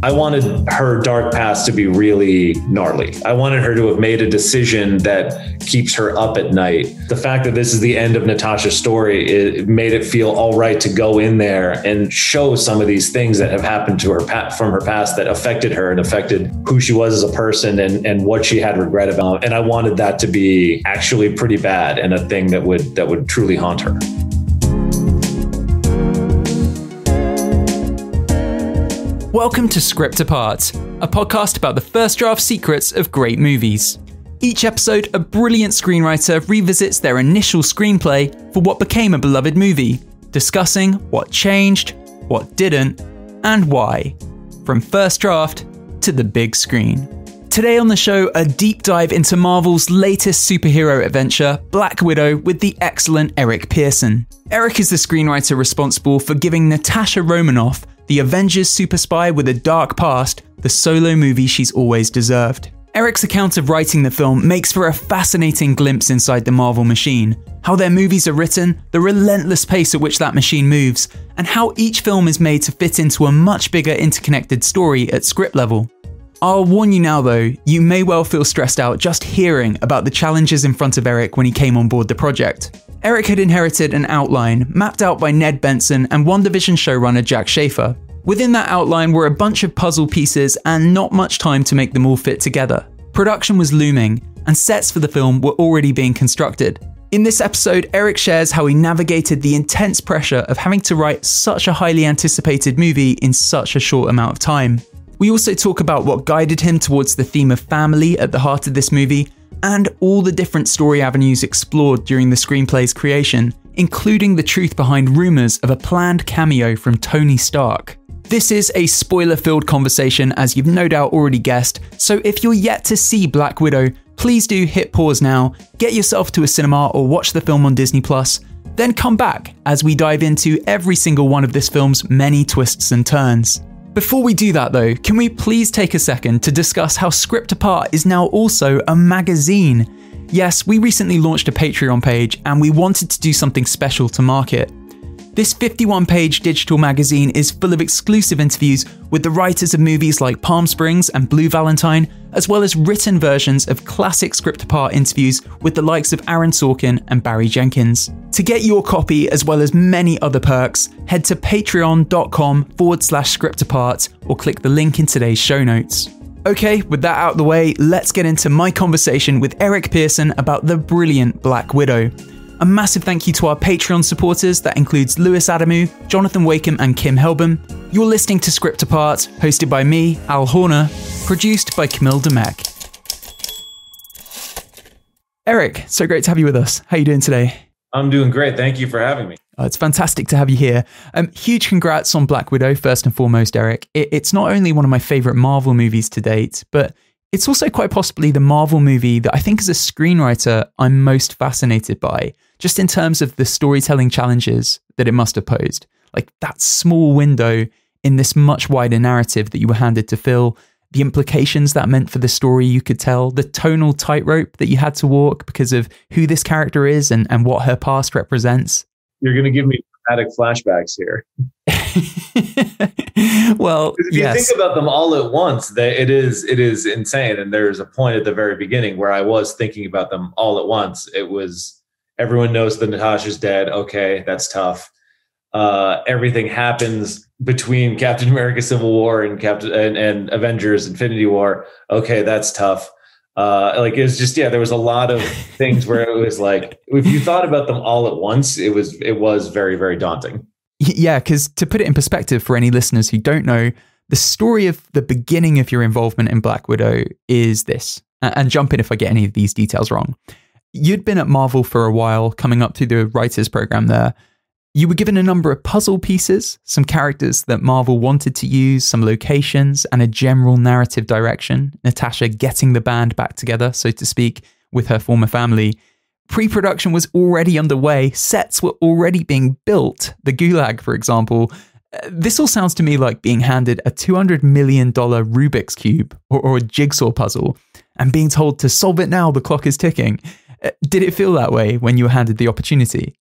I wanted her dark past to be really gnarly. I wanted her to have made a decision that keeps her up at night. The fact that this is the end of Natasha's story, it made it feel all right to go in there and show some of these things that have happened to her from her past that affected her and affected who she was as a person and, and what she had regret about. And I wanted that to be actually pretty bad and a thing that would that would truly haunt her. Welcome to Script Apart, a podcast about the first draft secrets of great movies. Each episode, a brilliant screenwriter revisits their initial screenplay for what became a beloved movie, discussing what changed, what didn't, and why. From first draft to the big screen. Today on the show, a deep dive into Marvel's latest superhero adventure, Black Widow, with the excellent Eric Pearson. Eric is the screenwriter responsible for giving Natasha Romanoff the Avengers super spy with a dark past, the solo movie she's always deserved. Eric's account of writing the film makes for a fascinating glimpse inside the Marvel machine, how their movies are written, the relentless pace at which that machine moves, and how each film is made to fit into a much bigger interconnected story at script level. I'll warn you now though, you may well feel stressed out just hearing about the challenges in front of Eric when he came on board the project. Eric had inherited an outline mapped out by Ned Benson and WandaVision showrunner Jac Schaeffer. Within that outline were a bunch of puzzle pieces and not much time to make them all fit together. Production was looming, and sets for the film were already being constructed. In this episode, Eric shares how he navigated the intense pressure of having to write such a highly anticipated movie in such a short amount of time. We also talk about what guided him towards the theme of family at the heart of this movie and all the different story avenues explored during the screenplay's creation, including the truth behind rumours of a planned cameo from Tony Stark. This is a spoiler filled conversation, as you've no doubt already guessed, so if you're yet to see Black Widow, please do hit pause now, get yourself to a cinema or watch the film on Disney Plus, then come back as we dive into every single one of this film's many twists and turns. Before we do that, though, can we please take a second to discuss how Script Apart is now also a magazine? Yes, we recently launched a Patreon page and we wanted to do something special to market. This 51 page digital magazine is full of exclusive interviews with the writers of movies like Palm Springs and Blue Valentine, as well as written versions of classic script apart interviews with the likes of Aaron Sorkin and Barry Jenkins. To get your copy, as well as many other perks, head to patreon.com forward slash script apart or click the link in today's show notes. Okay, with that out of the way, let's get into my conversation with Eric Pearson about the brilliant Black Widow. A massive thank you to our Patreon supporters, that includes Lewis Adamu, Jonathan Wakem, and Kim Helbam. You're listening to Script Apart, hosted by me, Al Horner, produced by Camille Demek. Eric, so great to have you with us. How are you doing today? I'm doing great. Thank you for having me. Oh, it's fantastic to have you here. Um, huge congrats on Black Widow, first and foremost, Eric. It, it's not only one of my favorite Marvel movies to date, but it's also quite possibly the Marvel movie that I think, as a screenwriter, I'm most fascinated by just in terms of the storytelling challenges that it must have posed. Like that small window in this much wider narrative that you were handed to fill, the implications that meant for the story you could tell, the tonal tightrope that you had to walk because of who this character is and, and what her past represents. You're going to give me dramatic flashbacks here. well, if you yes. think about them all at once, they, it is it is insane. And there's a point at the very beginning where I was thinking about them all at once. It was Everyone knows that Natasha's dead. Okay, that's tough. Uh, everything happens between Captain America: Civil War and Captain and, and Avengers: Infinity War. Okay, that's tough. Uh, like it was just yeah, there was a lot of things where it was like if you thought about them all at once, it was it was very very daunting. Yeah, because to put it in perspective for any listeners who don't know, the story of the beginning of your involvement in Black Widow is this. And jump in if I get any of these details wrong. You'd been at Marvel for a while, coming up through the writers program there. You were given a number of puzzle pieces, some characters that Marvel wanted to use, some locations, and a general narrative direction. Natasha getting the band back together, so to speak, with her former family. Pre production was already underway, sets were already being built. The Gulag, for example. Uh, this all sounds to me like being handed a $200 million Rubik's Cube or, or a jigsaw puzzle and being told to solve it now, the clock is ticking. Uh, did it feel that way when you were handed the opportunity?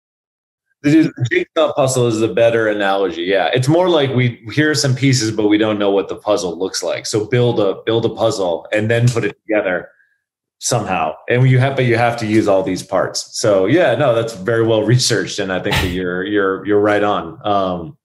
The jigsaw puzzle is a better analogy. Yeah, it's more like we hear some pieces, but we don't know what the puzzle looks like. So build a build a puzzle and then put it together somehow. And you have, but you have to use all these parts. So yeah, no, that's very well researched, and I think that you're you're you're right on. Um,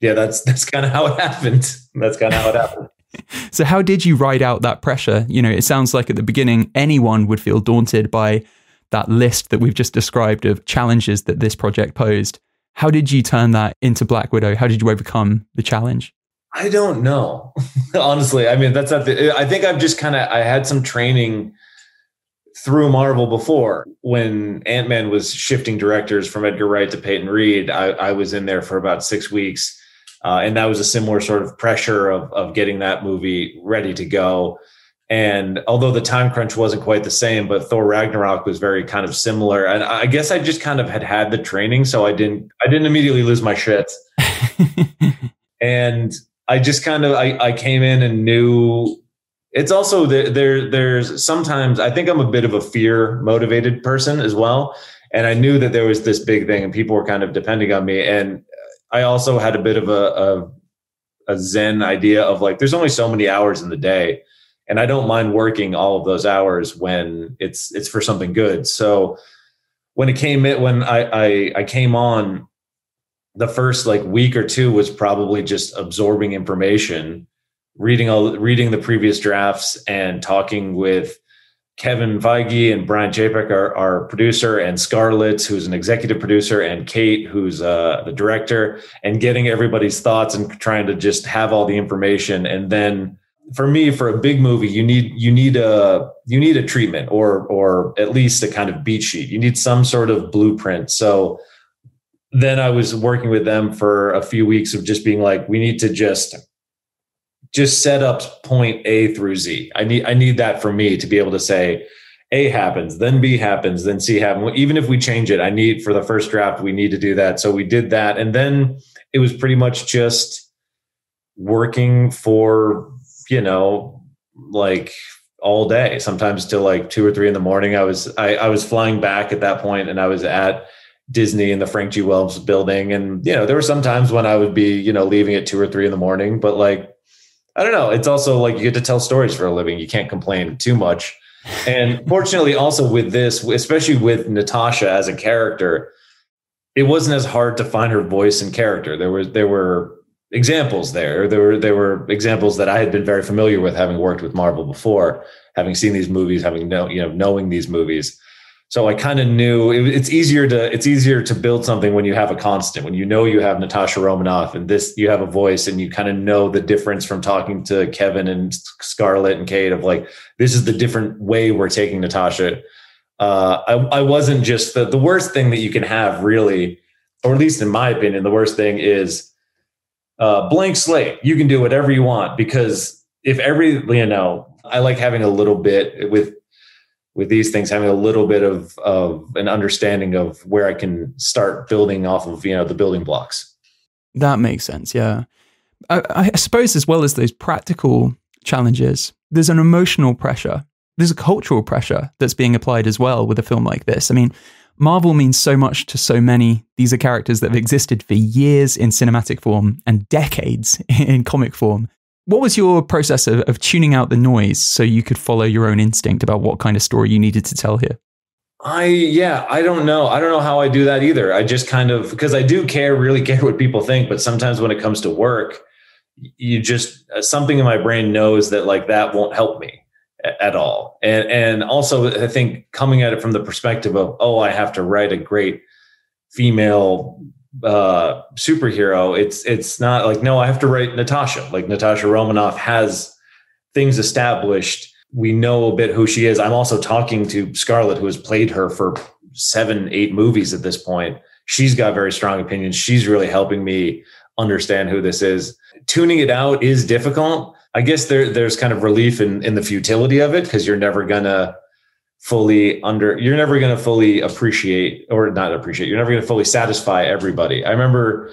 yeah, that's that's kind of how it happened. That's kind of how it happened. so how did you ride out that pressure? You know, it sounds like at the beginning anyone would feel daunted by that list that we've just described of challenges that this project posed. How did you turn that into Black Widow? How did you overcome the challenge? I don't know. Honestly, I mean, that's not the, I think I've just kind of, I had some training through Marvel before when Ant Man was shifting directors from Edgar Wright to Peyton Reed. I, I was in there for about six weeks. Uh, and that was a similar sort of pressure of, of getting that movie ready to go. And although the time crunch wasn't quite the same, but Thor Ragnarok was very kind of similar. And I guess I just kind of had had the training, so I didn't I didn't immediately lose my shit. and I just kind of I, I came in and knew it's also there, there there's sometimes I think I'm a bit of a fear motivated person as well. And I knew that there was this big thing and people were kind of depending on me. And I also had a bit of a, a, a Zen idea of like, there's only so many hours in the day and I don't mind working all of those hours when it's it's for something good. So when it came in, when I, I I, came on, the first like week or two was probably just absorbing information, reading all reading the previous drafts and talking with Kevin Feige and Brian Chapek, our, our producer, and Scarlett, who's an executive producer, and Cate, who's uh, the director, and getting everybody's thoughts and trying to just have all the information. And then for me for a big movie you need you need a you need a treatment or or at least a kind of beat sheet. You need some sort of blueprint. So then i was working with them for a few weeks of just being like we need to just just set up point a through z i need i need that for me to be able to say a happens then b happens then c happens even if we change it i need for the first draft we need to do that so we did that and then it was pretty much just working for you know, like all day, sometimes till like two or three in the morning. I was I, I was flying back at that point and I was at Disney in the Frank G. Wells building. And, you know, there were some times when I would be, you know, leaving at two or three in the morning, but like, I don't know. It's also like you get to tell stories for a living. You can't complain too much. And fortunately, also with this, especially with Natasha as a character, it wasn't as hard to find her voice and character. There was there were examples there. There were there were examples that I had been very familiar with, having worked with Marvel before, having seen these movies, having know you know knowing these movies. So I kind of knew it, it's easier to it's easier to build something when you have a constant, when you know you have Natasha Romanoff and this you have a voice and you kind of know the difference from talking to Kevin and Scarlett and Cate of like this is the different way we're taking Natasha. Uh, I, I wasn't just the the worst thing that you can have really, or at least in my opinion, the worst thing is uh, blank slate. You can do whatever you want because if every you know, I like having a little bit with with these things, having a little bit of of an understanding of where I can start building off of you know the building blocks. That makes sense. Yeah, I, I suppose as well as those practical challenges, there's an emotional pressure. There's a cultural pressure that's being applied as well with a film like this. I mean, Marvel means so much to so many. These are characters that have existed for years in cinematic form and decades in comic form. What was your process of, of tuning out the noise so you could follow your own instinct about what kind of story you needed to tell here? I yeah, I don't know. I don't know how I do that either. I just kind of because I do care, really care what people think, but sometimes when it comes to work, you just uh, something in my brain knows that like that won't help me at all. And and also I think coming at it from the perspective of oh I have to write a great female uh superhero it's it's not like no I have to write Natasha. Like Natasha Romanoff has things established. We know a bit who she is. I'm also talking to Scarlett who has played her for 7 8 movies at this point. She's got very strong opinions. She's really helping me understand who this is. Tuning it out is difficult. I guess there there's kind of relief in in the futility of it because you're never gonna fully under you're never gonna fully appreciate or not appreciate you're never gonna fully satisfy everybody. I remember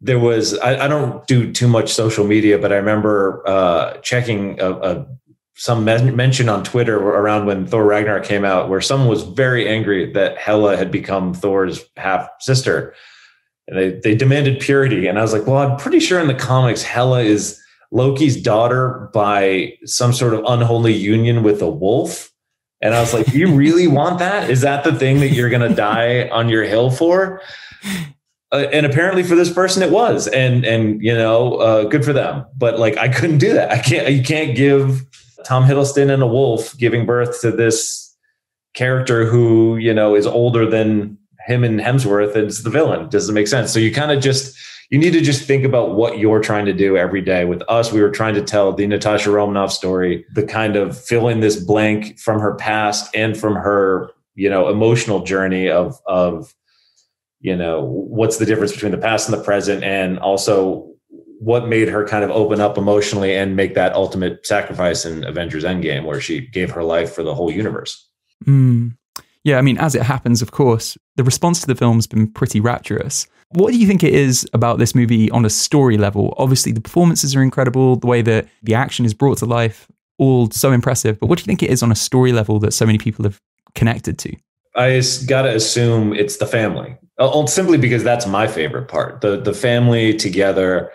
there was I, I don't do too much social media, but I remember uh, checking a, a some mention on Twitter around when Thor Ragnarok came out, where someone was very angry that Hela had become Thor's half sister, and they they demanded purity. And I was like, well, I'm pretty sure in the comics, Hela is Loki's daughter by some sort of unholy union with a wolf. And I was like, you really want that? Is that the thing that you're going to die on your hill for? Uh, and apparently for this person it was and and you know uh, good for them but like i couldn't do that i can't you can't give Tom Hiddleston and a wolf giving birth to this character who, you know, is older than him and Hemsworth and it's the villain. Doesn't make sense. So you kind of just you need to just think about what you're trying to do every day. With us, we were trying to tell the Natasha Romanoff story, the kind of fill in this blank from her past and from her, you know, emotional journey of of you know what's the difference between the past and the present and also what made her kind of open up emotionally and make that ultimate sacrifice in Avengers Endgame, where she gave her life for the whole universe. Mm. Yeah, I mean, as it happens, of course, the response to the film's been pretty rapturous. What do you think it is about this movie on a story level? Obviously, the performances are incredible, the way that the action is brought to life, all so impressive. But what do you think it is on a story level that so many people have connected to? I got to assume it's the family, uh, simply because that's my favorite part. The the family together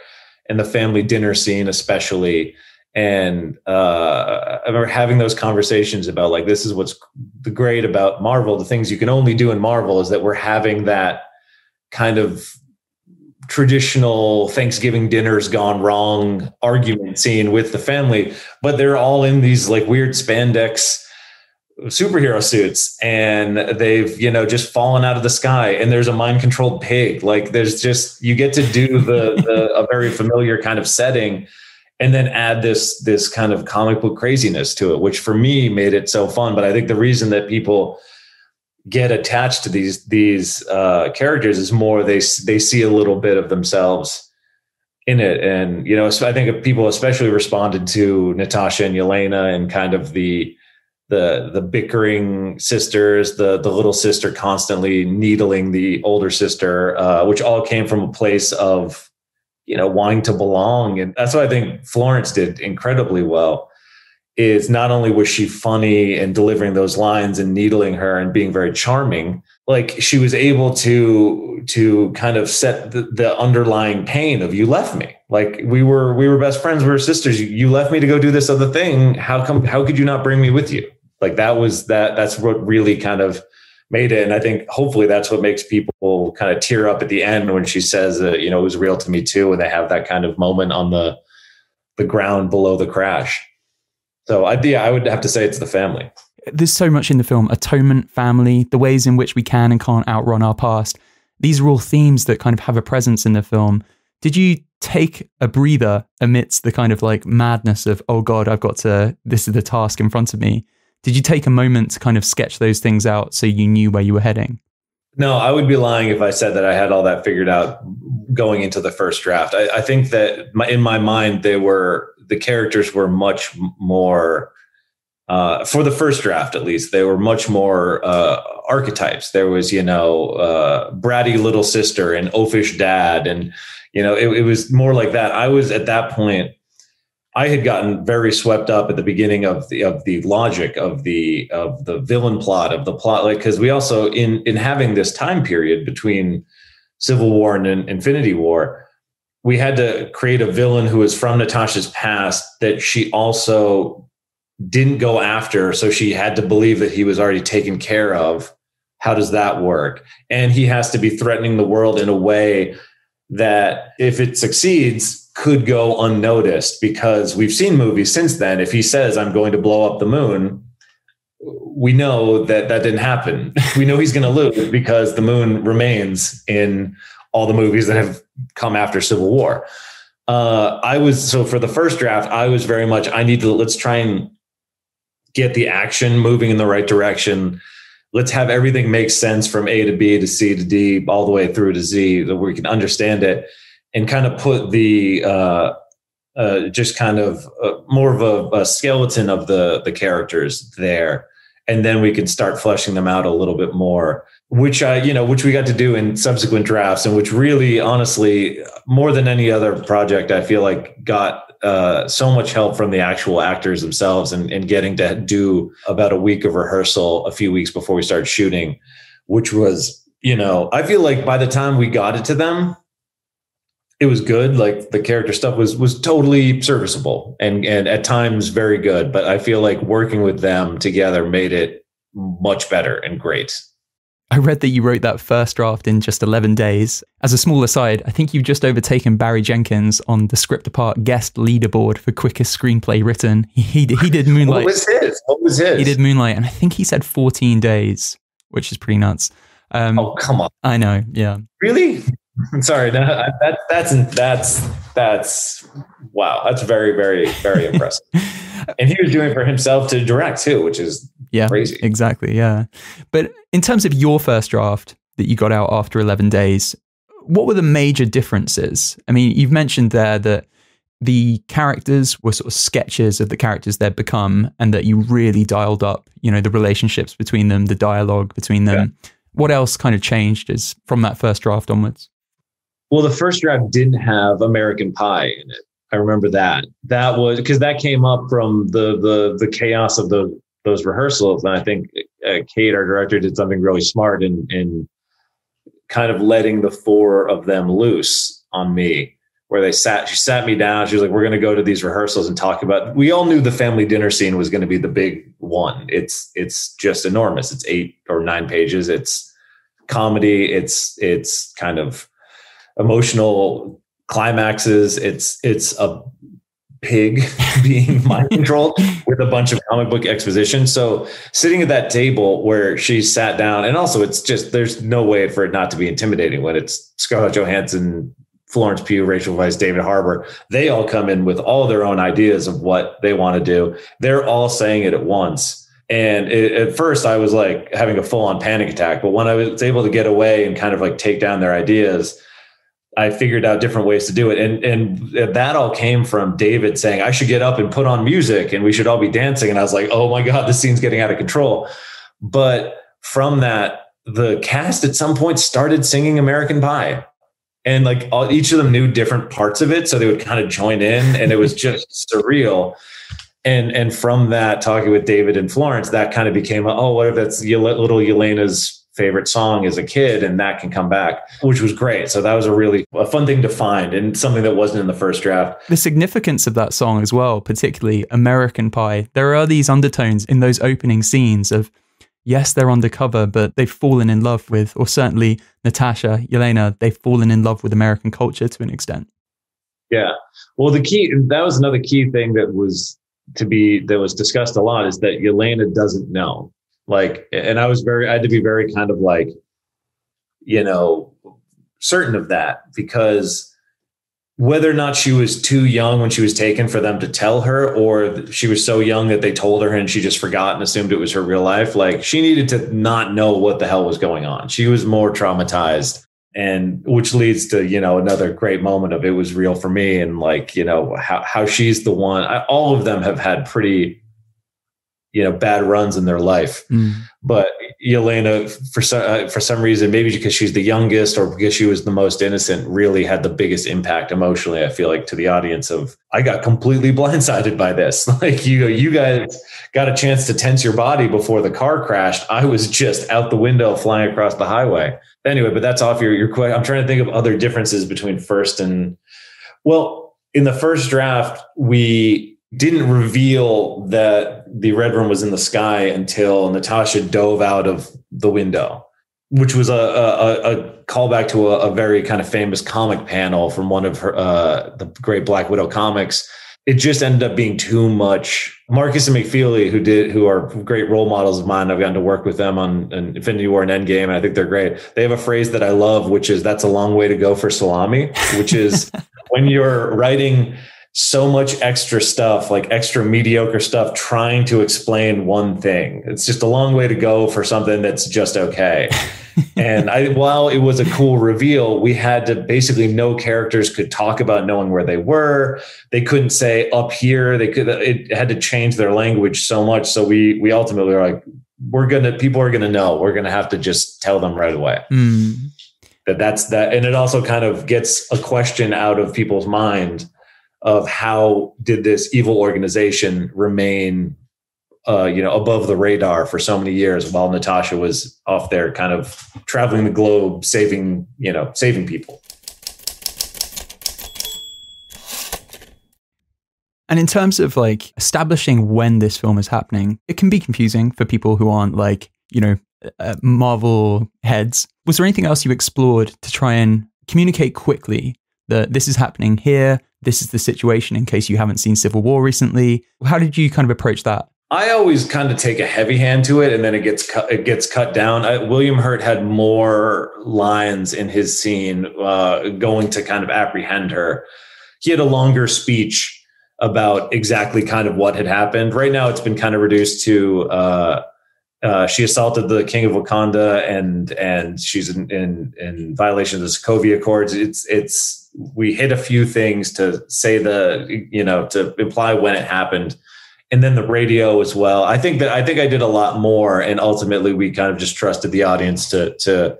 and the family dinner scene especially and uh, I remember having those conversations about like this is what's the great about Marvel. The things you can only do in Marvel is that we're having that kind of traditional Thanksgiving dinners gone wrong argument scene with the family, but they're all in these like weird spandex superhero suits and they've you know just fallen out of the sky and there's a mind controlled pig. Like there's just you get to do the, the a very familiar kind of setting and then add this this kind of comic book craziness to it which for me made it so fun. But i think the reason that people get attached to these these uh, characters is more they they see a little bit of themselves in it and you know so i think people especially responded to natasha and yelena and kind of the the the bickering sisters, the the little sister constantly needling the older sister, uh, which all came from a place of you know wanting to belong, and that's what I think Florence did incredibly well. Is not only was she funny and delivering those lines and needling her and being very charming, like she was able to to kind of set the, the underlying pain of you left me. Like we were we were best friends we were sisters. You, you left me to go do this other thing. How come how could you not bring me with you? Like that was that that's what really kind of made it. And i think hopefully that's what makes people kind of tear up at the end when she says that you know it was real to me too and they have that kind of moment on the the ground below the crash so i yeah i would have to say it's the family. There's so much in the film. Atonement family the ways in which we can and can't outrun our past. These are all themes that kind of have a presence in the film. Did you take a breather amidst the kind of like madness of oh god i've got to this is the task in front of me did you take a moment to kind of sketch those things out so you knew where you were heading? No, I would be lying if I said that I had all that figured out going into the first draft. I, I think that my, in my mind, they were the characters were much more uh, for the first draft, at least, they were much more uh, archetypes. There was, you know, uh, bratty little sister and oafish dad, and you know, it, it was more like that. I was at that point I had gotten very swept up at the beginning of the of the logic of the of the villain plot of the plot, like because we also in in having this time period between Civil War and Infinity War, we had to create a villain who was from Natasha's past that she also didn't go after, so she had to believe that he was already taken care of. How does that work? And he has to be threatening the world in a way that if it succeeds could go unnoticed because we've seen movies since then. If he says, I'm going to blow up the moon, we know that that didn't happen. we know he's going to lose because the moon remains in all the movies that have come after Civil War. Uh, I was so for the first draft, I was very much, I need to let's try and get the action moving in the right direction. Let's have everything make sense from A to B to C to D, all the way through to Z, that we can understand it and kind of put the uh, uh, just kind of uh, more of a, a, skeleton of the the characters there, and then we can start fleshing them out a little bit more. Which I, you know, which we got to do in subsequent drafts, and which really, honestly, more than any other project, I feel like got uh, so much help from the actual actors themselves and, and getting to do about a week of rehearsal a few weeks before we started shooting, which was, you know, I feel like by the time we got it to them, it was good. Like the character stuff was was totally serviceable and and at times very good. But I feel like working with them together made it much better and great. I read that you wrote that first draft in just 11 days. As a small aside, I think you've just overtaken Barry Jenkins on the Script Apart guest leaderboard for quickest screenplay written. He, he, he did Moonlight. what was his? What was his? He did Moonlight, and I think he said 14 days, which is pretty nuts. Um, oh, come on. I know. Yeah. Really? I'm sorry. That, that, that's, that's, that's, wow. That's very, very, very impressive. and he was doing it for himself to direct too, which is yeah, crazy. Exactly. Yeah. But in terms of your first draft that you got out after 11 days, what were the major differences? I mean, you've mentioned there that the characters were sort of sketches of the characters they'd become and that you really dialed up, you know, the relationships between them, the dialogue between them. Yeah. What else kind of changed is from that first draft onwards? Well, the first draft didn't have American Pie in it. I remember that. That was because that came up from the the the chaos of the those rehearsals. And I think uh, Cate, our director, did something really smart in in kind of letting the four of them loose on me. Where they sat, she sat me down. She was like, "We're going to go to these rehearsals and talk about." We all knew the family dinner scene was going to be the big one. It's it's just enormous. It's eight or nine pages. It's comedy. It's it's kind of emotional climaxes. It's it's a pig being mind controlled with a bunch of comic book exposition. So sitting at that table where she sat down, and also it's just there's no way for it not to be intimidating when it's Scarlett Johansson, Florence Pugh, Rachel Weisz, David Harbour. They all come in with all their own ideas of what they want to do. They're all saying it at once. And it, at first, I was like having a full on panic attack. But when I was able to get away and kind of like take down their ideas, I figured out different ways to do it. And and that all came from David saying I should get up and put on music and we should all be dancing. And I was like, oh my God, this scene's getting out of control. But from that, the cast at some point started singing American Pie. And like all, each of them knew different parts of it. So they would kind of join in and it was just surreal. And and from that, talking with David and Florence, that kind of became, a, oh, what if that's little Yelena's favorite song as a kid and that can come back which was great. So that was a really a fun thing to find and something that wasn't in the first draft. The significance of that song as well particularly american pie there are these undertones in those opening scenes of yes they're undercover but they've fallen in love with or certainly natasha yelena they've fallen in love with american culture to an extent. Yeah. Well the key that was another key thing that was to be that was discussed a lot is that yelena doesn't know like, and I was very, I had to be very kind of like, you know, certain of that because whether or not she was too young when she was taken for them to tell her, or she was so young that they told her and she just forgot and assumed it was her real life, like she needed to not know what the hell was going on. She was more traumatized and which leads to you know another great moment of it was real for me and like you know how, how she's the one I, all of them have had pretty you know bad runs in their life. Mm. But Yelena, for some uh, for some reason, maybe because she's the youngest or because she was the most innocent, really had the biggest impact emotionally. I feel like to the audience of I got completely blindsided by this. Like you, you guys got a chance to tense your body before the car crashed. I was just out the window flying across the highway. Anyway, but that's off your your question. I'm trying to think of other differences between first and well, in the first draft, we didn't reveal that the red room was in the sky until Natasha dove out of the window, which was a, a, a callback to a, a, very kind of famous comic panel from one of her uh, the great Black Widow comics. It just ended up being too much. Markus and McFeely, who did, who are great role models of mine, I've gotten to work with them on, on Infinity War and Endgame, and I think they're great. They have a phrase that I love, which is "That's a long way to go for salami," which is when you're writing so much extra stuff, like extra mediocre stuff, trying to explain one thing. It's just a long way to go for something that's just okay. and I, while it was a cool reveal, we had to basically no characters could talk about knowing where they were. They couldn't say up here. They could. It had to change their language so much. So we we ultimately were like, we're gonna. People are gonna know. We're gonna have to just tell them right away. Mm. That that's that, and it also kind of gets a question out of people's mind of how did this evil organization remain uh, you know above the radar for so many years while Natasha was off there kind of traveling the globe saving you know saving people And in terms of like establishing when this film is happening, it can be confusing for people who aren't like, you know, uh, Marvel heads. Was there anything else you explored to try and communicate quickly that this is happening here? This is the situation in case you haven't seen Civil War recently. How did you kind of approach that? I always kind of take a heavy hand to it, and then it gets cut. It gets cut down. I, William Hurt had more lines in his scene, uh, going to kind of apprehend her. He had a longer speech about exactly kind of what had happened. Right now, it's been kind of reduced to uh, uh, she assaulted the king of Wakanda, and and she's in, in, in violation of the Sokovia Accords. It's it's we hit a few things to say the you know to imply when it happened, and then the radio as well. I think that I think I did a lot more, and ultimately we kind of just trusted the audience to to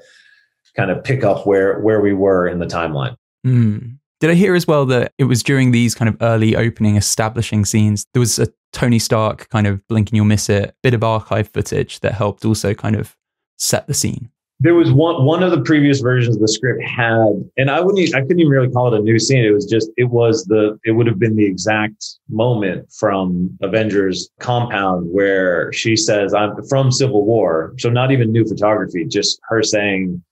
kind of pick up where where we were in the timeline. Mm. Did I hear as well that it was during these kind of early opening establishing scenes, there was a Tony Stark kind of blinking you'll miss it bit of archive footage that helped also kind of set the scene? There was one one of the previous versions of the script had, and I wouldn't I couldn't even really call it a new scene. It was just it was the it would have been the exact moment from Avengers Compound where she says, I'm from Civil War. So not even new photography, just her saying,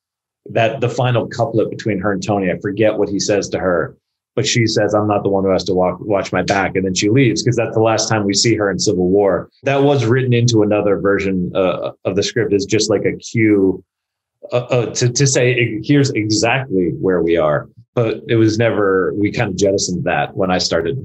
that the final couplet between her and Tony, I forget what he says to her, but she says, I'm not the one who has to walk, watch my back. And then she leaves because that's the last time we see her in Civil War. That was written into another version uh, of the script as just like a cue uh, uh, to, to say, here's exactly where we are. But it was never, we kind of jettisoned that when I started,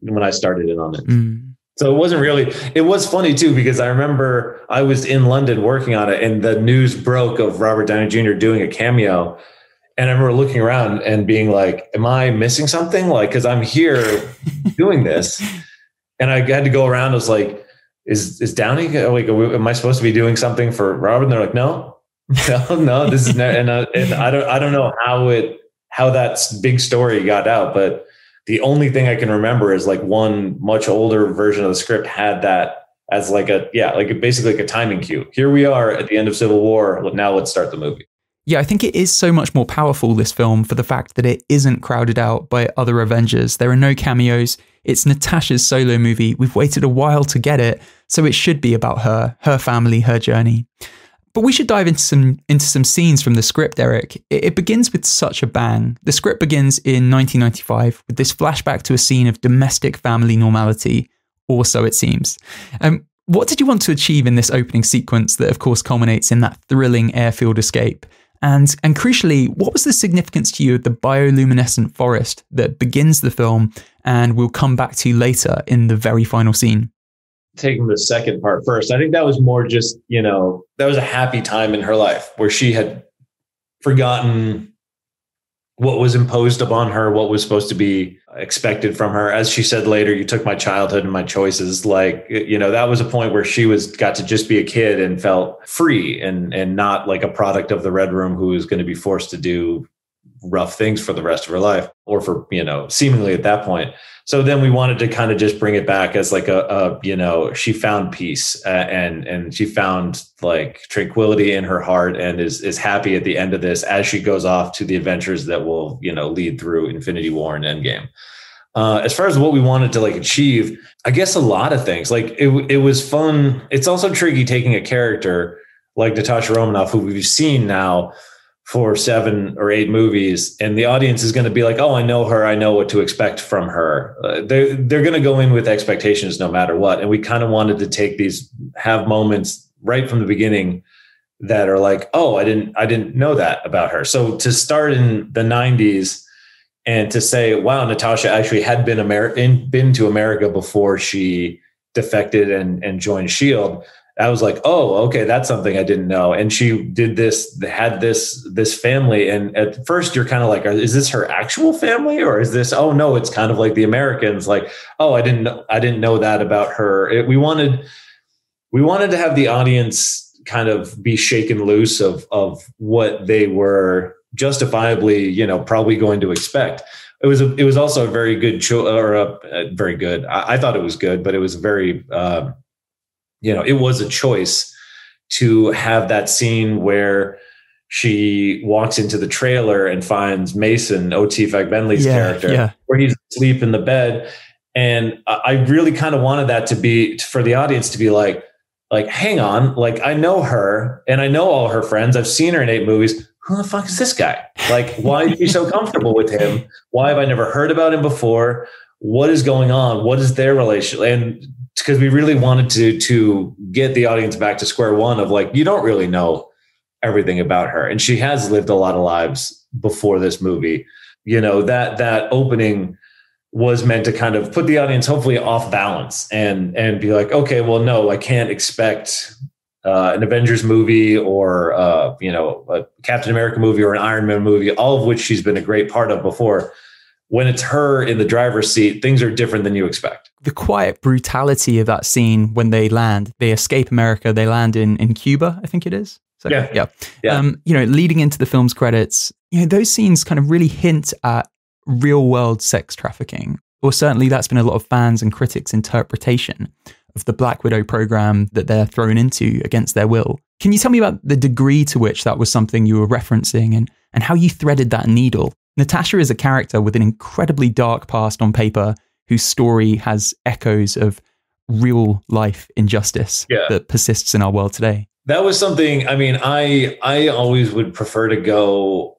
when I started in on it. Mm. So it wasn't really, it was funny too, because I remember I was in London working on it and the news broke of Robert Downey Jr. doing a cameo. And I remember looking around and being like, am I missing something? Like, cause I'm here doing this. And I had to go around. I was like, is, is Downey like, am I supposed to be doing something for Robert? And they're like, no, no, no, this is, and, uh, and I don't, I don't know how it, how that big story got out, but the only thing I can remember is like one much older version of the script had that as like a yeah, like basically like a timing cue. Here we are at the end of Civil War. Now let's start the movie. Yeah, I think it is so much more powerful, this film, for the fact that it isn't crowded out by other Avengers. There are no cameos. It's Natasha's solo movie. We've waited a while to get it, so it should be about her, her family, her journey. But we should dive into some into some scenes from the script, Eric. It, it, begins with such a bang. The script begins in 1995 with this flashback to a scene of domestic family normality, or so it seems. Um, what did you want to achieve in this opening sequence that, of course, culminates in that thrilling airfield escape? And and crucially, what was the significance to you of the bioluminescent forest that begins the film and we'll come back to later in the very final scene? Taking the second part first. I think that was more just, you know, that was a happy time in her life where she had forgotten what was imposed upon her, what was supposed to be expected from her. As she said later, you took my childhood and my choices. Like, you know, that was a point where she was got to just be a kid and felt free and and not like a product of the red room who was going to be forced to do rough things for the rest of her life or for, you know, seemingly at that point so then we wanted to kind of just bring it back as like a, a you know she found peace uh, and and she found like tranquility in her heart and is is happy at the end of this as she goes off to the adventures that will you know lead through Infinity War and Endgame. Uh, as far as what we wanted to like achieve, I guess a lot of things. Like it, it was fun. It's also tricky taking a character like Natasha Romanoff, who we've seen now for seven or eight movies and the audience is going to be like oh i know her. I know what to expect from her. Uh, they're, they're going to go in with expectations no matter what and we kind of wanted to take these have moments right from the beginning that are like oh i didn't i didn't know that about her. So to start in the 90s and to say wow natasha actually had been Amer- been to america before she defected and, and joined shield I was like, oh, okay, that's something I didn't know. And she did this, had this this family, and at first you're kind of like, is this her actual family, or is this? Oh no, it's kind of like the Americans. Like, oh, I didn't, I didn't know that about her. It, we wanted, we wanted to have the audience kind of be shaken loose of of what they were justifiably, you know, probably going to expect. it was a, it was also a very good show or a, a very good. I, I, thought it was good, but it was very uh, you know it was a choice to have that scene where she walks into the trailer and finds Mason, O-T Fagbenle's yeah, character, yeah. where he's asleep in the bed. And I really kind of wanted that to be for the audience to be like, like, hang on, like I know her and I know all her friends. I've seen her in eight movies. Who the fuck is this guy? Like, why is she so comfortable with him? Why have I never heard about him before? What is going on? What is their relationship? And because we really wanted to to get the audience back to square one of like, you don't really know everything about her. And she has lived a lot of lives before this movie. You know that that opening was meant to kind of put the audience hopefully off balance and and be like okay well no i can't expect uh, an avengers movie or uh, you know a captain america movie or an iron man movie all of which she's been a great part of before when it's her in the driver's seat things are different than you expect the quiet brutality of that scene when they land they escape america they land in in cuba i think it is so, yeah. yeah. yeah. Um, you know, leading into the film's credits, you know, those scenes kind of really hint at real world sex trafficking. Or certainly that's been a lot of fans and critics' interpretation of the Black Widow program that they're thrown into against their will. Can you tell me about the degree to which that was something you were referencing and, and how you threaded that needle? Natasha is a character with an incredibly dark past on paper whose story has echoes of real life injustice yeah. that persists in our world today that was something i mean i i always would prefer to go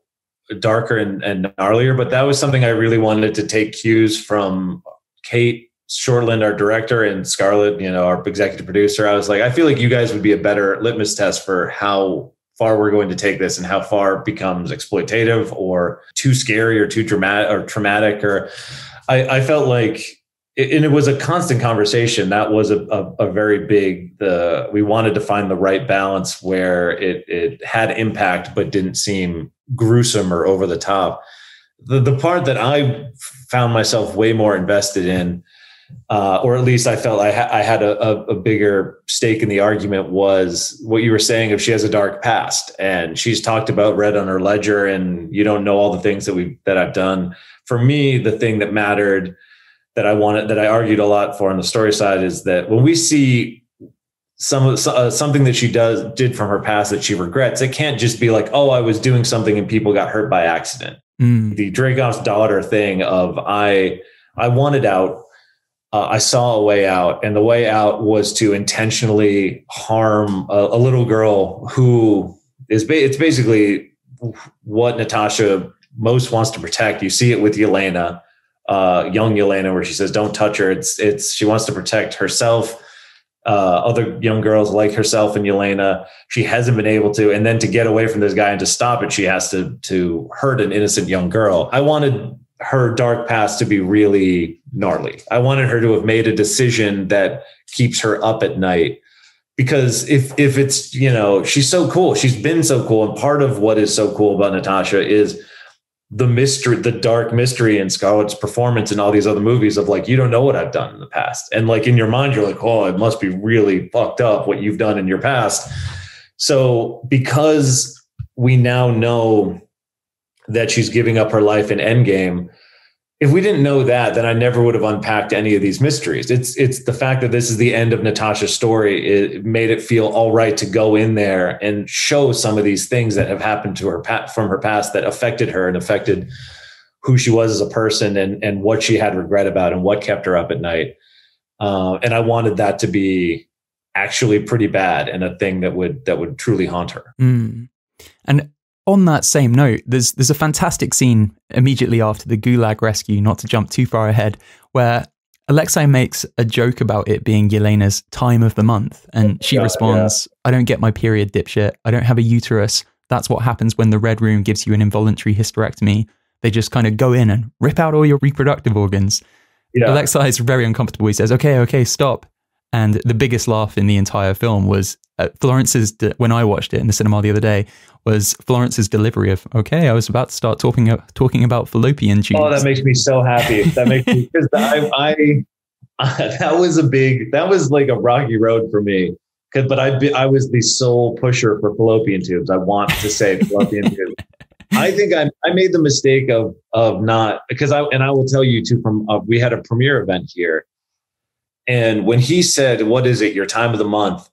darker and, and gnarlier but that was something i really wanted to take cues from cate shortland our director and scarlett you know our executive producer i was like i feel like you guys would be a better litmus test for how far we're going to take this and how far it becomes exploitative or too scary or too dramatic or traumatic or I, I felt like and it was a constant conversation. That was a, a, a, very big. The we wanted to find the right balance where it it had impact but didn't seem gruesome or over the top. The the part that I found myself way more invested in, uh, or at least I felt I, ha- I had a, a, bigger stake in the argument was what you were saying. If she has a dark past and she's talked about red on her ledger, and you don't know all the things that we that I've done. For me, the thing that mattered that I wanted that I argued a lot for on the story side is that when we see some of uh, something that she does did from her past that she regrets, it can't just be like, oh, I was doing something and people got hurt by accident. Mm. The Dreykov's daughter thing of I I wanted out. Uh, I saw a way out, and the way out was to intentionally harm a, a little girl who is ba- it's basically what Natasha most wants to protect. You see it with Yelena uh, young Yelena, where she says, "Don't touch her." It's it's she wants to protect herself, uh, other young girls like herself and Yelena. She hasn't been able to, and then to get away from this guy and to stop it, she has to to hurt an innocent young girl. I wanted her dark past to be really gnarly. I wanted her to have made a decision that keeps her up at night because if if it's you know she's so cool she's been so cool and part of what is so cool about natasha is the mystery, the dark mystery in Scarlett's performance in all these other movies of like, you don't know what I've done in the past. And like in your mind, you're like, oh, it must be really fucked up what you've done in your past. So because we now know that she's giving up her life in Endgame, if we didn't know that, then I never would have unpacked any of these mysteries. It's it's the fact that this is the end of Natasha's story. It made it feel all right to go in there and show some of these things that have happened to her from her past that affected her and affected who she was as a person and and what she had regret about and what kept her up at night. Uh, and I wanted that to be actually pretty bad and a thing that would that would truly haunt her. Mm. And on that same note, there's there's a fantastic scene immediately after the Gulag rescue, not to jump too far ahead, where Alexei makes a joke about it being Yelena's time of the month, and she yeah, responds, yeah. "I don't get my period, dipshit. I don't have a uterus. That's what happens when the Red Room gives you an involuntary hysterectomy. They just kind of go in and rip out all your reproductive organs." Yeah. Alexei is very uncomfortable. He says, "Okay, okay, stop." And the biggest laugh in the entire film was uh, Florence's, when I watched it in the cinema the other day, was Florence's delivery of, okay, I was about to start talking, uh, talking about fallopian tubes. Oh, that makes me so happy. That makes me, because I, I, I, that was a big, that was like a rocky road for me. Cause, but I, I was the sole pusher for fallopian tubes. I want to say fallopian tubes. I think I, I made the mistake of of not because I and I will tell you too from uh, we had a premiere event here, and when he said, "What is it? Your time of the month?"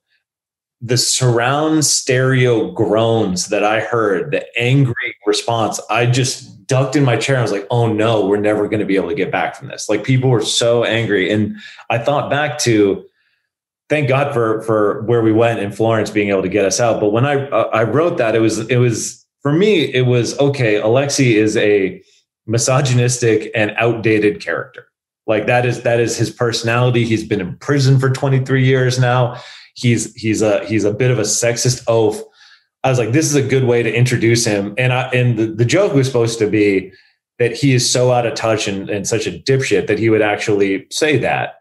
The surround stereo groans that I heard, the angry response, I just ducked in my chair. I was like, "Oh no, we're never going to be able to get back from this." Like people were so angry, and I thought back to thank God for for where we went in Florence being able to get us out. But when I uh, I wrote that, it was it was for me it was okay. Alexei is a misogynistic and outdated character. Like that is that is his personality. He's been in prison for 23 years now. He's he's a he's a bit of a sexist oaf. I was like, this is a good way to introduce him. And I and the, the joke was supposed to be that he is so out of touch and, and such a dipshit that he would actually say that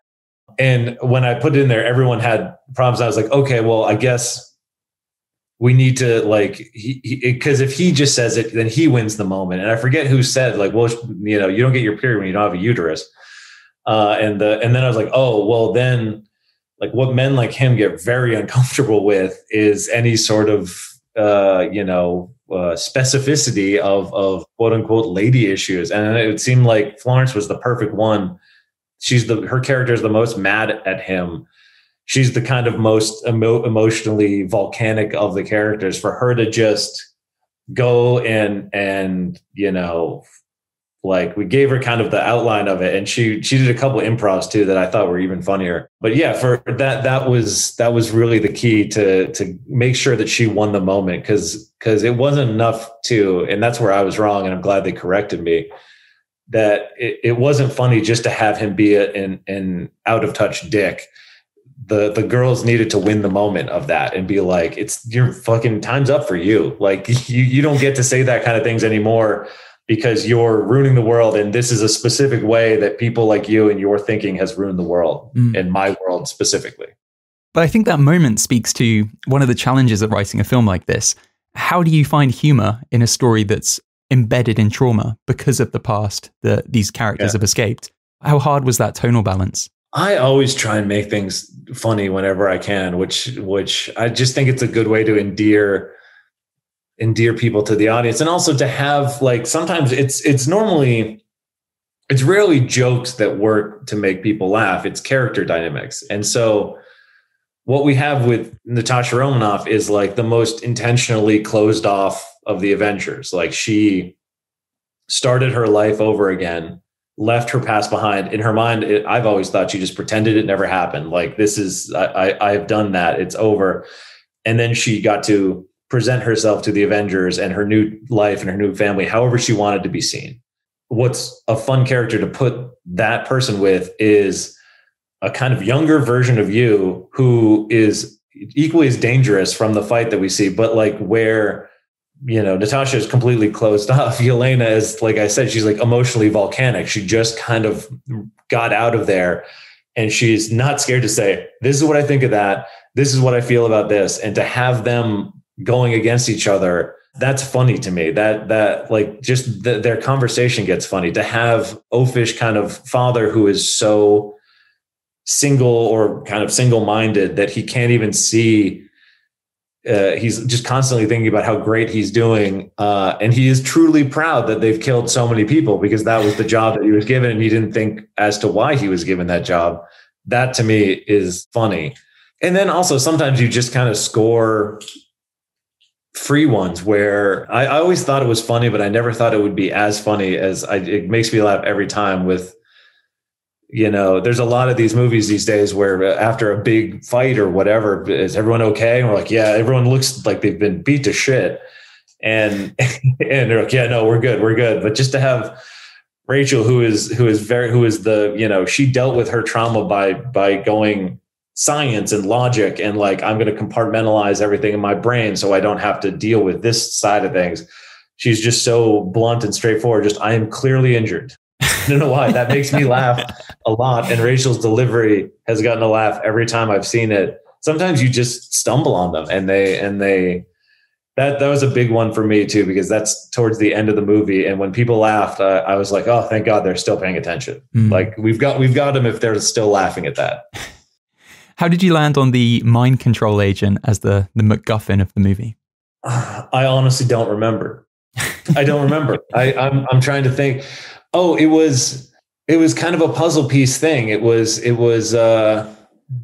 and when I put it in there, everyone had problems. I was like, okay, well, I guess we need to like because if he just says it, then he wins the moment. And I forget who said like, well, you know, you don't get your period when you don't have a uterus. Uh, and the and then I was like, oh, well, then like what men like him get very uncomfortable with is any sort of uh, you know uh, specificity of of quote unquote lady issues. And it seemed like Florence was the perfect one. She's the her character is the most mad at him. She's the kind of most emo- emotionally volcanic of the characters. For her to just go and and you know like we gave her kind of the outline of it and she she did a couple improvs too that i thought were even funnier but yeah for that that was that was really the key to to make sure that she won the moment because because it wasn't enough to and that's where i was wrong and i'm glad they corrected me that it, it wasn't funny just to have him be a, an, an out of touch dick. The the girls needed to win the moment of that and be like, it's your fucking time's up for you. Like you you don't get to say that kind of things anymore because you're ruining the world and this is a specific way that people like you and your thinking has ruined the world mm. and my world specifically. But I think that moment speaks to one of the challenges of writing a film like this. How do you find humor in a story that's embedded in trauma because of the past that these characters yeah. have escaped. How hard was that tonal balance? I always try and make things funny whenever I can, which which I just think it's a good way to endear endear people to the audience and also to have like sometimes it's it's normally it's rarely jokes that work to make people laugh it's character dynamics and so what we have with natasha romanoff is like the most intentionally closed off of the Avengers. Like she started her life over again, left her past behind. In her mind, it, I've always thought she just pretended it never happened. Like this is, I, I, I've done that. It's over. And then she got to present herself to the Avengers and her new life and her new family, however she wanted to be seen. What's a fun character to put that person with is a kind of younger version of you who is equally as dangerous from the fight that we see, but like where you know, Natasha is completely closed off. Yelena is, like I said, she's like emotionally volcanic. She just kind of got out of there and she's not scared to say, This is what I think of that. This is what I feel about this. And to have them going against each other, that's funny to me. That, that like just the, their conversation gets funny. To have oafish kind of father who is so single or kind of single minded that he can't even see uh, he's just constantly thinking about how great he's doing. Uh, and he is truly proud that they've killed so many people because that was the job that he was given. And he didn't think as to why he was given that job. That to me is funny. And then also sometimes you just kind of score free ones where I, I always thought it was funny, but I never thought it would be as funny as I, it makes me laugh every time with you know, there's a lot of these movies these days where after a big fight or whatever, is everyone okay? And we're like, yeah, everyone looks like they've been beat to shit. And and they're like, yeah, no, we're good, we're good. But just to have Rachel, who is who is very who is the you know she dealt with her trauma by by going science and logic and like I'm going to compartmentalize everything in my brain so I don't have to deal with this side of things. She's just so blunt and straightforward. Just I am clearly injured. I don't know why. That makes me laugh a lot. And Rachel's delivery has gotten a laugh every time I've seen it. Sometimes you just stumble on them and they and they that that was a big one for me too because that's towards the end of the movie and when people laughed uh, I was like oh thank god they're still paying attention mm. like we've got we've got them if they're still laughing at that how did you land on the mind control agent as the the MacGuffin of the movie I honestly don't remember I don't remember. I, I'm I'm trying to think. Oh, it was it was kind of a puzzle piece thing. It was it was uh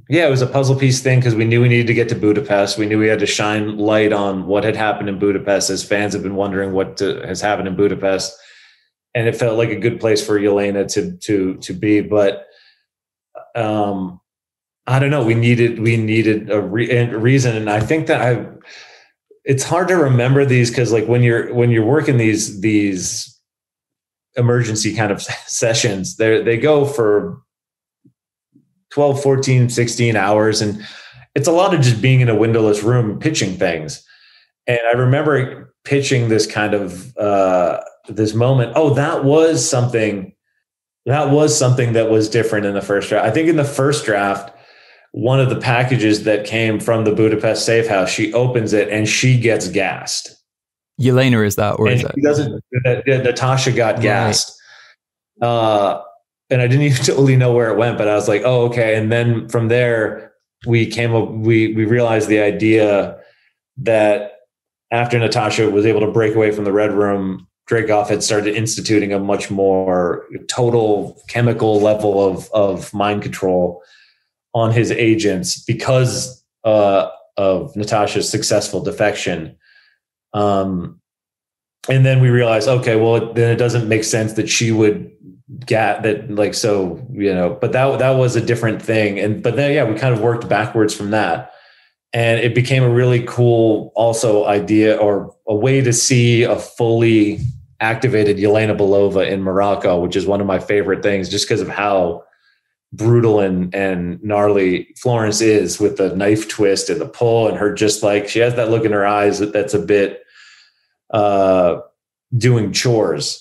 yeah, it was a puzzle piece thing because we knew we needed to get to Budapest. We knew we had to shine light on what had happened in Budapest, as fans have been wondering what to, has happened in Budapest, and it felt like a good place for Yelena to to to be. But um, I don't know. We needed we needed a, re- a reason, and I think that I. It's hard to remember these because, like, when you're when you're working these these emergency kind of sessions, they they go for 12, 14, 16 hours, and it's a lot of just being in a windowless room pitching things. And I remember pitching this kind of uh, this moment. Oh, that was something. That was something that was different in the first draft. I think in the first draft, one of the packages that came from the Budapest safe house, she opens it and she gets gassed. Yelena is that, or and is that? doesn't. Natasha got gassed, uh, and I didn't even totally know where it went, but I was like, oh, okay. And then from there, we came up. We we realized the idea that after Natasha was able to break away from the Red Room, Dreykov had started instituting a much more total chemical level of of mind control on his agents because uh, of Natasha's successful defection. Um, and then we realized, okay, well, then it doesn't make sense that she would get that, like, so you know. But that that was a different thing, and but then yeah, we kind of worked backwards from that, and it became a really cool also idea or a way to see a fully activated Yelena Belova in Morocco, which is one of my favorite things, just because of how brutal and and gnarly Florence is with the knife twist and the pull and her just like she has that look in her eyes that, that's a bit uh doing chores.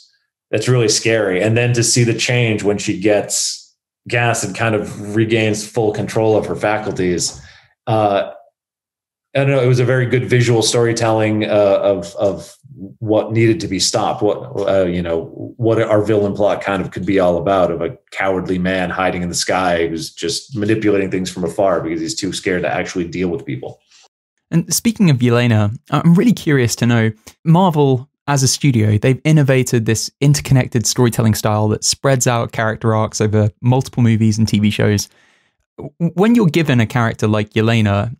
That's really scary. And then to see the change when she gets gas and kind of regains full control of her faculties uh I don't know. It was a very good visual storytelling uh, of of what needed to be stopped. What uh, you know, what our villain plot kind of could be all about of a cowardly man hiding in the sky who's just manipulating things from afar because he's too scared to actually deal with people. And speaking of Yelena, I'm really curious to know Marvel as a studio, they've innovated this interconnected storytelling style that spreads out character arcs over multiple movies and TV shows. When you're given a character like Yelena,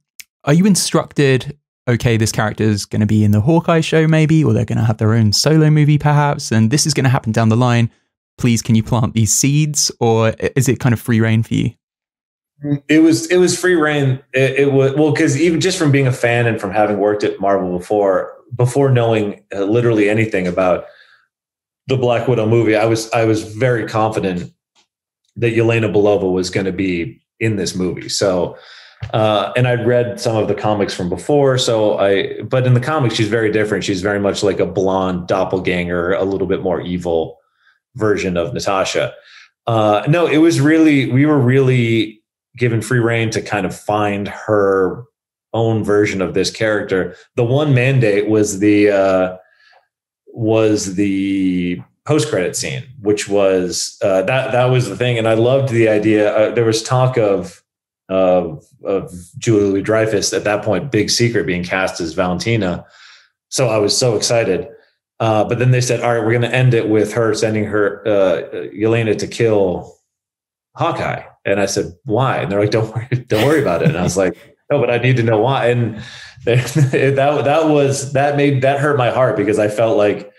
are you instructed okay this character is going to be in the hawkeye show maybe or they're going to have their own solo movie perhaps and this is going to happen down the line. Please can you plant these seeds or is it kind of free reign for you? It was it was free reign. It, it was well because even just from being a fan and from having worked at marvel before before knowing uh, literally anything about the black widow movie i was i was very confident that yelena belova was going to be in this movie. So uh, and I'd read some of the comics from before, so I. But in the comics, she's very different. She's very much like a blonde doppelganger, a little bit more evil version of Natasha. Uh, no, it was really we were really given free reign to kind of find her own version of this character. The one mandate was the uh, was the post credit scene, which was uh, that that was the thing, and I loved the idea. Uh, there was talk of of, of Julia Louis Dreyfus at that point, big secret being cast as Valentina. So I was so excited. Uh, but then they said, all right, we're going to end it with her sending her, uh, Yelena to kill Hawkeye. And I said, why? And they're like, don't worry, don't worry about it. And I was like, no, but I need to know why. And that, that was, that made, that hurt my heart because I felt like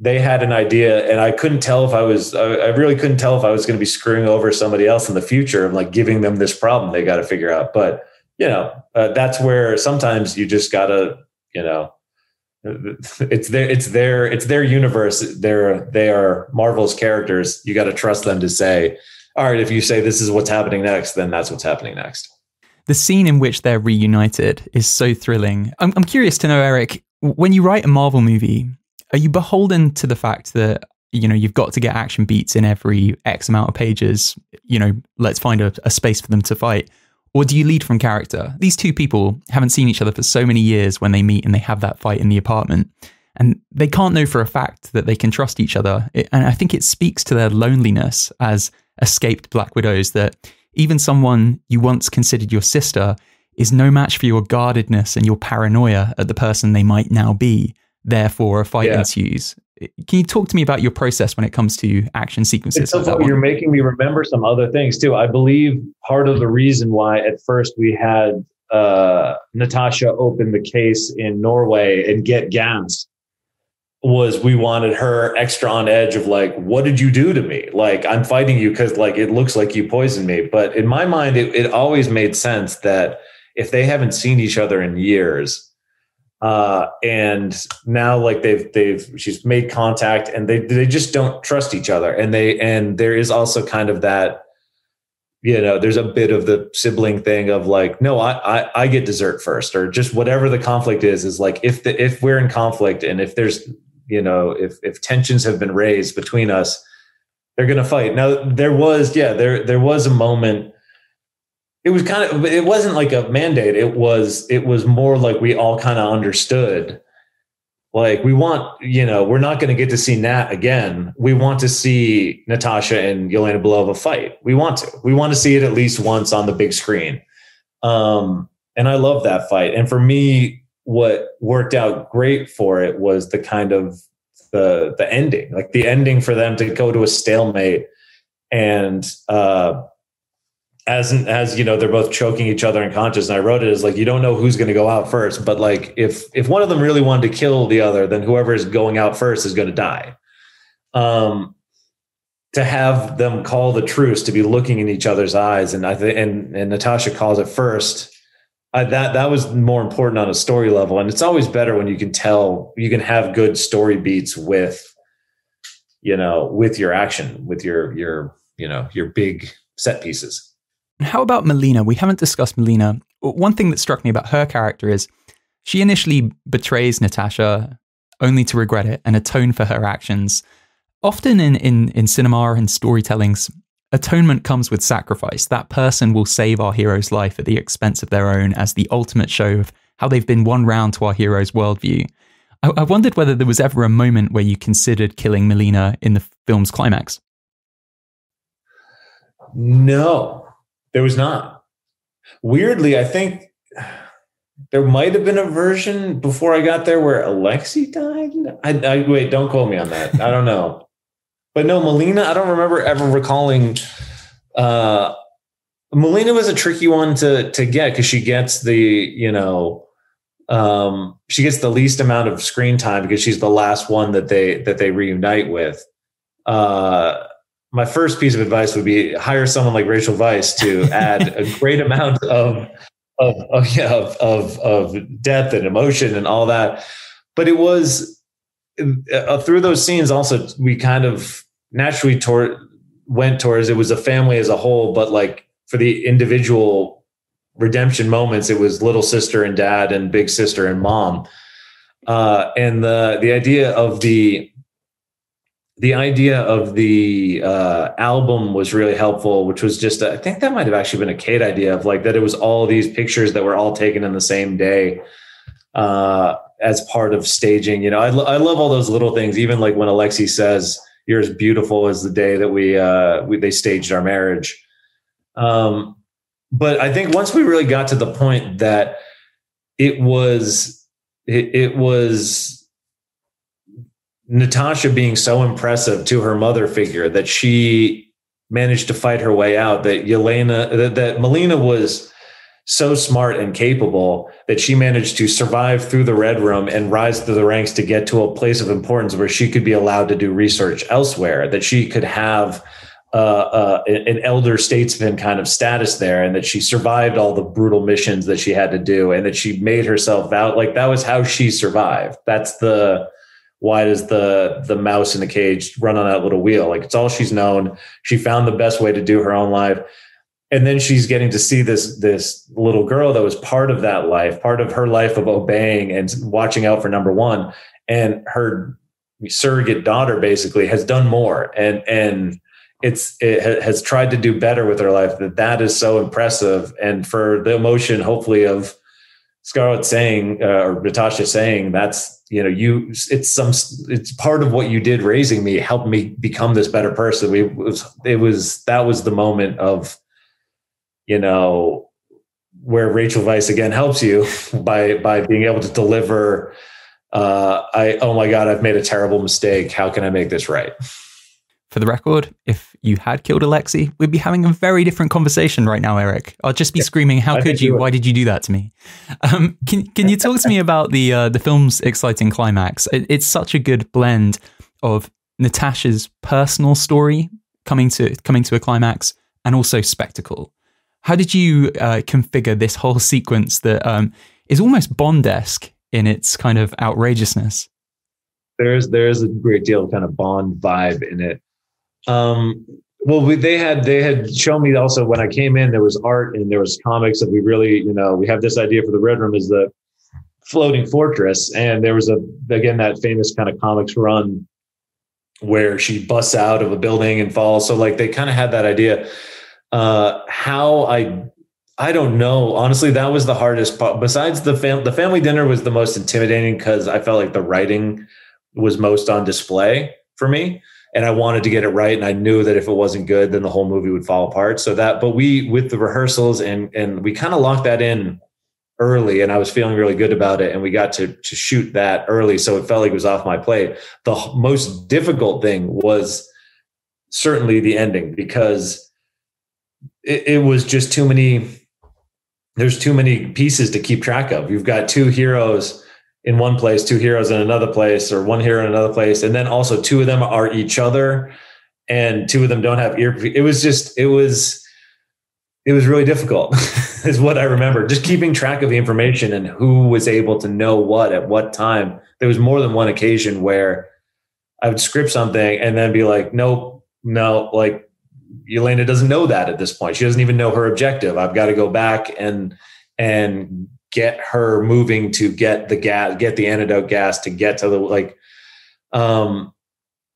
they had an idea and i couldn't tell if i was i really couldn't tell if i was going to be screwing over somebody else in the future of like giving them this problem they got to figure out. But you know uh, that's where sometimes you just gotta you know it's their it's their it's their universe. They're they are marvel's characters. You got to trust them to say all right if you say this is what's happening next then that's what's happening next. The scene in which they're reunited is so thrilling. I'm, I'm curious to know eric when you write a marvel movie are you beholden to the fact that you know you've got to get action beats in every X amount of pages? You know, let's find a, a space for them to fight. Or do you lead from character? These two people haven't seen each other for so many years when they meet and they have that fight in the apartment. And they can't know for a fact that they can trust each other. It, and I think it speaks to their loneliness as escaped Black Widows that even someone you once considered your sister is no match for your guardedness and your paranoia at the person they might now be therefore a fight yeah. ensues. Can you talk to me about your process when it comes to action sequences? So you're making me remember some other things too. I believe part of the reason why at first we had uh, Natasha open the case in Norway and get gas was we wanted her extra on edge of like, what did you do to me? Like, I'm fighting you because like it looks like you poisoned me. But in my mind, it, it always made sense that if they haven't seen each other in years, uh, and now like they've they've she's made contact and they they just don't trust each other. And they and there is also kind of that you know there's a bit of the sibling thing of like no I, I i get dessert first or just whatever the conflict is is like if the if we're in conflict and if there's you know if if tensions have been raised between us they're to fight. Now there was yeah there there was a moment it was kind of it wasn't like a mandate. It was it was more like we all kind of understood. Like we want you know we're not going to get to see nat again. We want to see natasha and yelena belova fight. We want to. We want to see it at least once on the big screen. Um and i love that fight. And for me what worked out great for it was the kind of the the ending. Like the ending for them to go to a stalemate and uh as as you know they're both choking each other unconscious and i wrote it as like you don't know who's going to go out first but like if if one of them really wanted to kill the other then whoever is going out first is going to die. Um to have them call the truce to be looking in each other's eyes and i think and and natasha calls it first I, that that was more important on a story level and it's always better when you can tell you can have good story beats with you know with your action with your your you know your big set pieces how about Melina? We haven't discussed Melina. One thing that struck me about her character is she initially betrays Natasha only to regret it and atone for her actions. Often in, in, in cinema and storytellings, atonement comes with sacrifice. That person will save our hero's life at the expense of their own as the ultimate show of how they've been won round to our hero's worldview. I, I wondered whether there was ever a moment where you considered killing Melina in the film's climax. No, there was not. Weirdly, I think there might have been a version before I got there where Alexi died. I, I wait, don't quote me on that. I don't know. But no, Melina, I don't remember ever recalling. Uh, Melina was a tricky one to to get because she gets the you know um, she gets the least amount of screen time because she's the last one that they that they reunite with. Uh, my first piece of advice would be hire someone like Rachel Weisz to add a great amount of of of, yeah, of of of depth and emotion and all that. But it was uh, through those scenes also we kind of naturally toward went towards it was a family as a whole, but like for the individual redemption moments, it was little sister and dad and big sister and mom. Uh, and the the idea of the the idea of the uh, album was really helpful, which was just, I think that might have actually been a Cate idea of like that it was all these pictures that were all taken in the same day uh, as part of staging. You know, I, lo- I love all those little things, even like when Alexi says, You're as beautiful as the day that we, uh, we they staged our marriage. Um, but I think once we really got to the point that it was, it, it was, Natasha being so impressive to her mother figure that she managed to fight her way out. That Yelena, that, that Melina was so smart and capable that she managed to survive through the red room and rise through the ranks to get to a place of importance where she could be allowed to do research elsewhere. That she could have uh, uh, an elder statesman kind of status there, and that she survived all the brutal missions that she had to do, and that she made herself out. Like that was how she survived. That's the why does the the mouse in the cage run on that little wheel? Like it's all she's known. She found the best way to do her own life. And then she's getting to see this this little girl that was part of that life part of her life of obeying and watching out for number one. And her surrogate daughter basically has done more. And and it's it has tried to do better with her life. That that is so impressive. And for the emotion hopefully of Scarlett saying uh, or Natasha saying that's you know you it's some it's part of what you did raising me helped me become this better person. We it was it was that was the moment of you know where Rachel Weisz again helps you by by being able to deliver uh, I oh my god, I've made a terrible mistake. How can I make this right? For the record, if you had killed Alexei, we'd be having a very different conversation right now, Eric. I'll just be screaming, "How I could you? Why did you do that to me?" Um, can Can you talk to me about the uh, the film's exciting climax? It, it's such a good blend of Natasha's personal story coming to coming to a climax and also spectacle. How did you uh, configure this whole sequence that um, is almost Bond-esque in its kind of outrageousness? There's there's a great deal of kind of Bond vibe in it. Um, well, we, they had they had shown me also when I came in there was art and there was comics that we really you know we have this idea for the Red Room is the floating fortress and there was a again that famous kind of comics run where she busts out of a building and falls. So like they kind of had that idea. Uh, how I I don't know. Honestly, that was the hardest part. Besides the fam- the family dinner was the most intimidating because I felt like the writing was most on display for me, and I wanted to get it right. And I knew that if it wasn't good, then the whole movie would fall apart. So that, but we with the rehearsals and and we kind of locked that in early and I was feeling really good about it. And we got to, to shoot that early. So it felt like it was off my plate. The most difficult thing was certainly the ending because it, it was just too many, there's too many pieces to keep track of. You've got two heroes in one place, two heroes in another place, or one hero in another place. And then also two of them are each other and two of them don't have ear. It was just, it was, it was really difficult is what i remember just keeping track of the information and who was able to know what at what time there was more than one occasion where i would script something and then be like nope no like Yelena doesn't know that at this point she doesn't even know her objective i've got to go back and and get her moving to get the gas get the antidote gas to get to the like um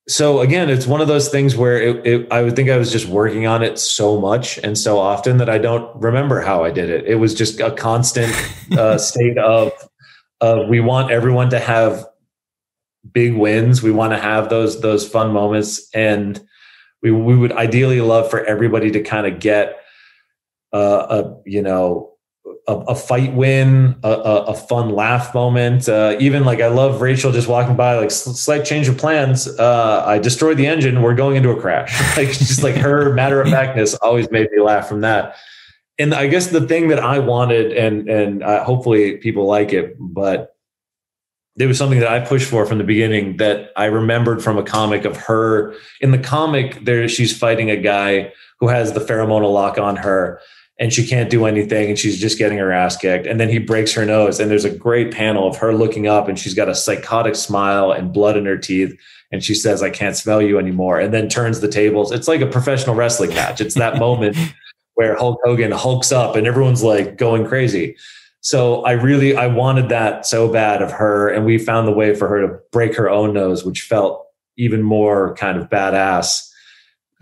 so again, it's one of those things where it, it, I would think I was just working on it so much and so often that I don't remember how I did it. It was just a constant uh, state of, of we want everyone to have big wins. We want to have those those fun moments, and we we would ideally love for everybody to kind of get uh, a you know a, a fight win, a, a, fun laugh moment. Uh, even like I love Rachel just walking by, like slight change of plans. Uh, I destroyed the engine. We're going into a crash. like just like her matter of factness always made me laugh from that. And I guess the thing that I wanted, and and uh, hopefully people like it, but there was something that I pushed for from the beginning that I remembered from a comic of her. In the comic, there she's fighting a guy who has the pheromonal lock on her and she can't do anything and she's just getting her ass kicked. And then he breaks her nose and there's a great panel of her looking up and she's got a psychotic smile and blood in her teeth and she says i can't smell you anymore and then turns the tables. It's like a professional wrestling match. It's that moment where hulk hogan hulks up and everyone's like going crazy. So i really i wanted that so bad of her and we found the way for her to break her own nose which felt even more kind of badass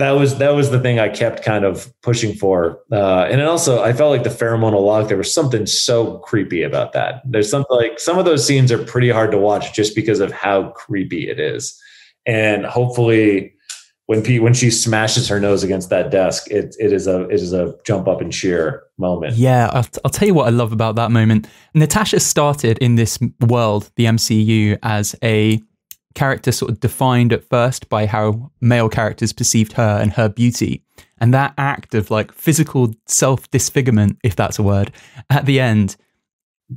that was that was the thing I kept kind of pushing for, uh, and also I felt like the pheromonal lock. There was something so creepy about that. There's something like some of those scenes are pretty hard to watch just because of how creepy it is, and hopefully, when Pete when she smashes her nose against that desk, it it is a it is a jump up and cheer moment. Yeah, I'll, I'll tell you what I love about that moment. Natasha started in this world, the MCU, as a character sort of defined at first by how male characters perceived her and her beauty. And that act of like physical self disfigurement, if that's a word, at the end,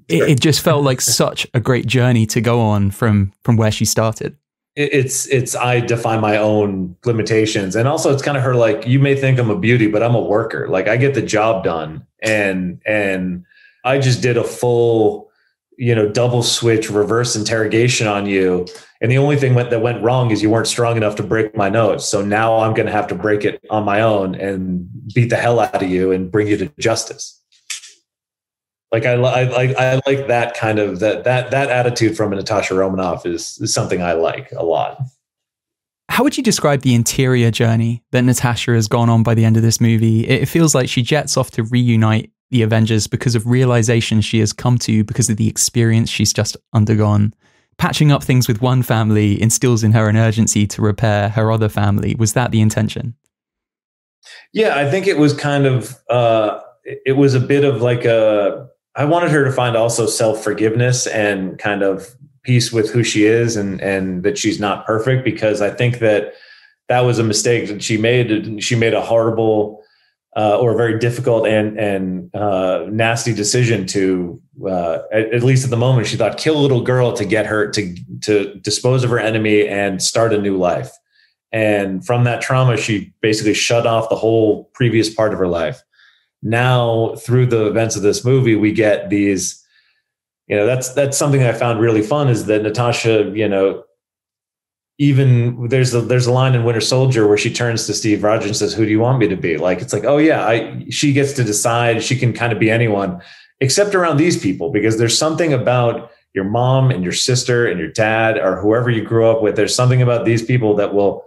it, it, just felt like such a great journey to go on from from where she started. It's it's I define my own limitations, and also it's kind of her like you may think I'm a beauty, but I'm a worker. Like I get the job done, and and I just did a full you know double switch reverse interrogation on you. And the only thing that went wrong is you weren't strong enough to break my nose. So now i'm going to have to break it on my own and beat the hell out of you and bring you to justice. Like i like I, like that kind of that that that attitude from natasha romanoff is, is something i like a lot. How would you describe the interior journey that Natasha has gone on by the end of this movie? It feels like she jets off to reunite the Avengers because of realizations she has come to because of the experience she's just undergone. Patching up things with one family instills in her an urgency to repair her other family. Was that the intention? Yeah, I think it was kind of, uh, it was a bit of like a, I wanted her to find also self forgiveness and kind of peace with who she is and and that she's not perfect because I think that that was a mistake that she made. She made a horrible uh, or a very difficult and and uh, nasty decision to uh, at, at, least at the moment she thought kill a little girl to get her to to dispose of her enemy and start a new life. And from that trauma, she basically shut off the whole previous part of her life. Now, through the events of this movie, we get these. You know, that's that's something I found really fun is that Natasha, you know, even there's a there's a line in Winter Soldier where she turns to Steve Rogers and says, "Who do you want me to be?" Like it's like, oh yeah, I she gets to decide. She can kind of be anyone, except around these people because there's something about your mom and your sister and your dad or whoever you grew up with. There's something about these people that will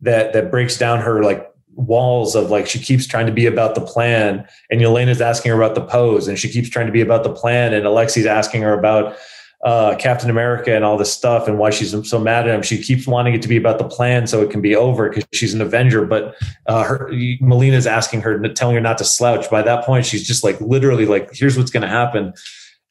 that that breaks down her like walls of like she keeps trying to be about the plan and Yelena's asking her about the pose and she keeps trying to be about the plan and Alexi's asking her about uh, Captain America and all this stuff and why she's so mad at him. She keeps wanting it to be about the plan so it can be over because she's an Avenger. But uh, her Melina's asking her, telling her not to slouch. By that point, she's just like literally like, here's what's going to happen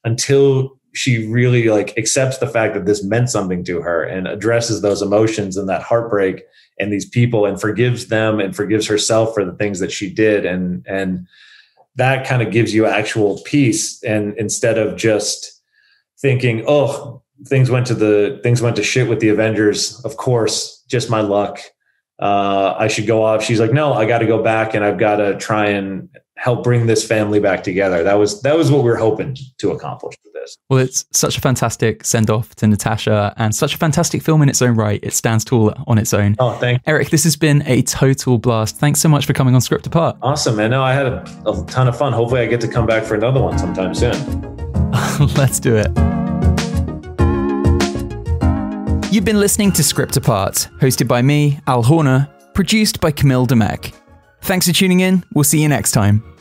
until she really like accepts the fact that this meant something to her and addresses those emotions and that heartbreak and these people and forgives them and forgives herself for the things that she did and and that kind of gives you actual peace and instead of just thinking, oh, things went to the things went to shit with the Avengers. Of course, just my luck. Uh, I should go off. She's like, no, I got to go back and I've got to try and help bring this family back together. That was that was what we were hoping to accomplish with this. Well, it's such a fantastic send off to Natasha and such a fantastic film in its own right. It stands tall on its own. Oh, thank you. Eric. This has been a total blast. Thanks so much for coming on Script Apart. Awesome, man. No, I had a, a ton of fun. Hopefully, I get to come back for another one sometime soon. Let's do it. You've been listening to Script Apart, hosted by me, Al Horner, produced by Camille Demek. Thanks for tuning in. We'll see you next time.